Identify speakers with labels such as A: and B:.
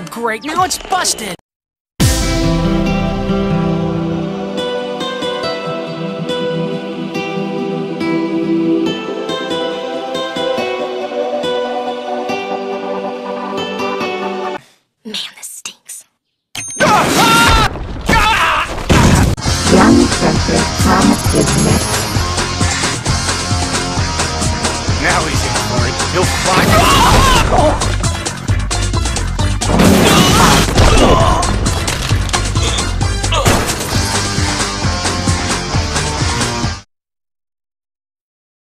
A: Oh great, now it's busted!
B: Man, this stinks.
A: Now he's in for it. He'll fly.